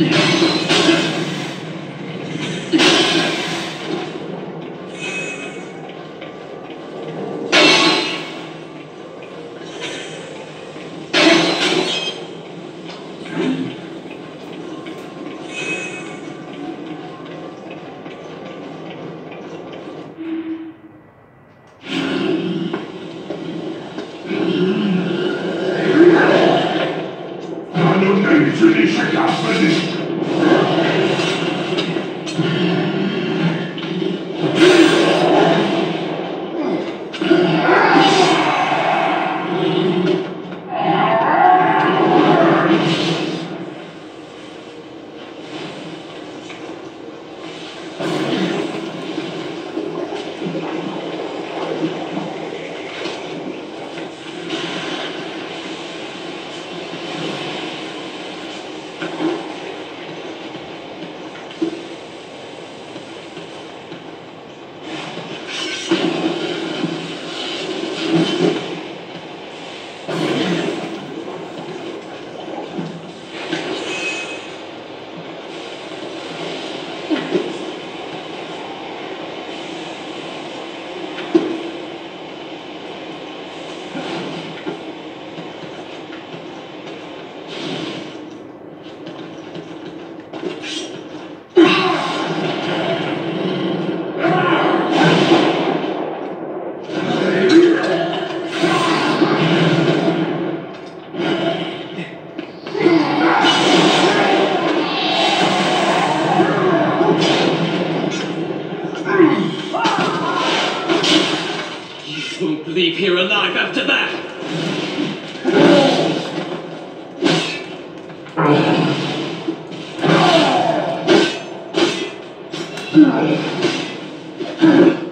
Yeah. entre aspas, diz: you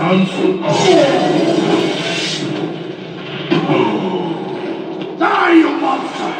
Council. Oh. You monster!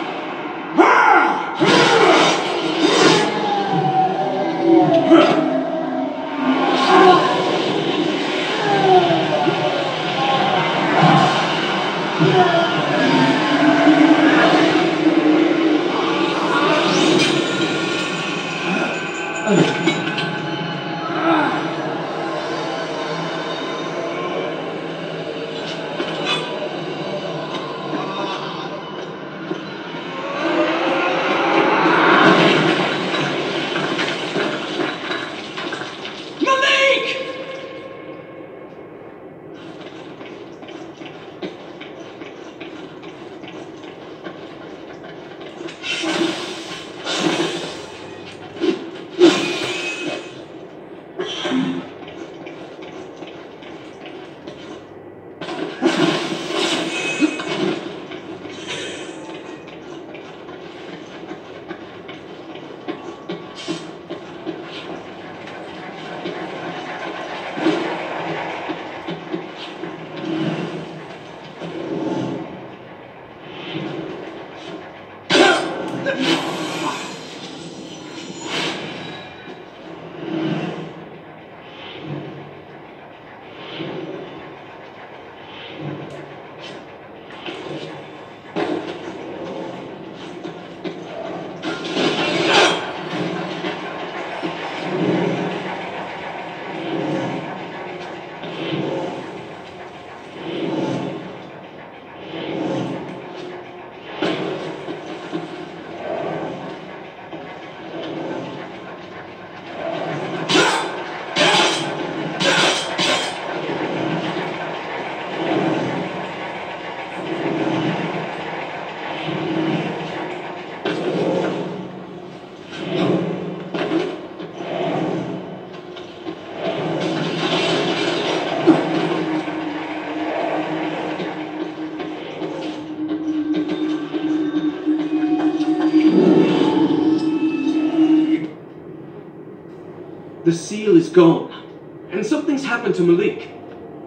The seal is gone. And something's happened to Malik.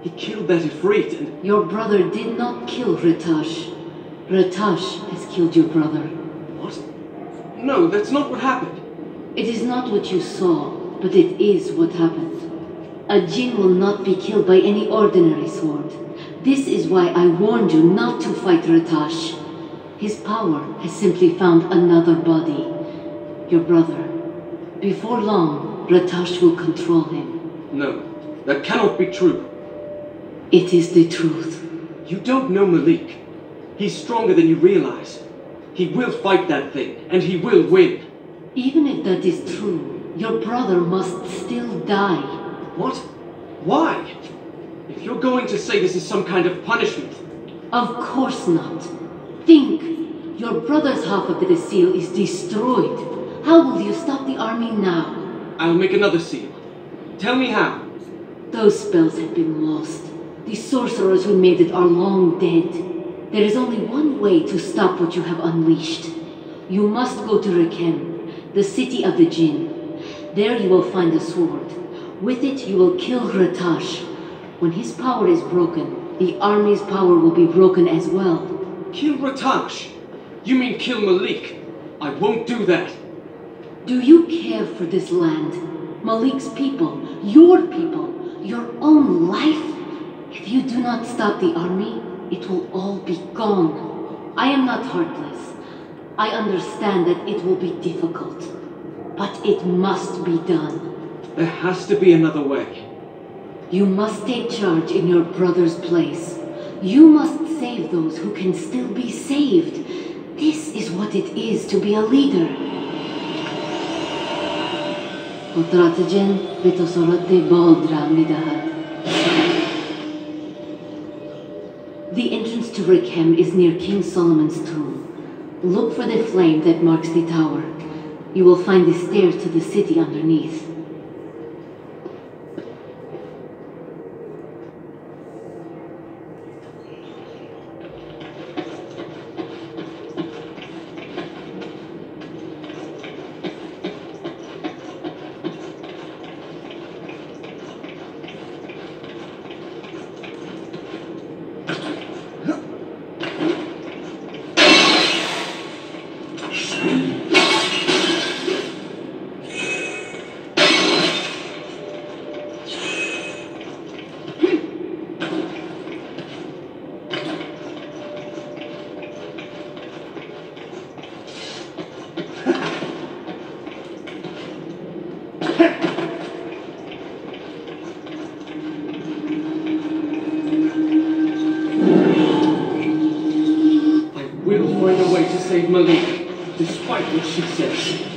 He killed that Ifrit and... Your brother did not kill Ratash. Ratash has killed your brother. What? No, that's not what happened. It is not what you saw, but it is what happened. A jinn will not be killed by any ordinary sword. This is why I warned you not to fight Ratash. His power has simply found another body. Your brother. Before long, Ratash will control him. No, that cannot be true. It is the truth. You don't know Malik. He's stronger than you realize. He will fight that thing, and he will win. Even if that is true, your brother must still die. What? Why? If you're going to say this is some kind of punishment, Of course not. Think. Your brother's half of the seal is destroyed. How will you stop the army now? I'll make another seal. Tell me how. Those spells have been lost. The sorcerers who made it are long dead. There is only one way to stop what you have unleashed. You must go to Rekem, the city of the jinn. There you will find a sword. With it you will kill Ratash. When his power is broken, the army's power will be broken as well. Kill Ratash. You mean kill Malik? I won't do that. Do you care for this land? Malik's people, your people, your own life? If you do not stop the army, it will all be gone. I am not heartless. I understand that it will be difficult. But it must be done. There has to be another way. You must take charge in your brother's place. You must save those who can still be saved. This is what it is to be a leader. Vitosorate boldra midahad. The entrance to Rekem is near King Solomon's tomb. Look for the flame that marks the tower. You will find the stairs to the city underneath. Save Malik, despite what she says.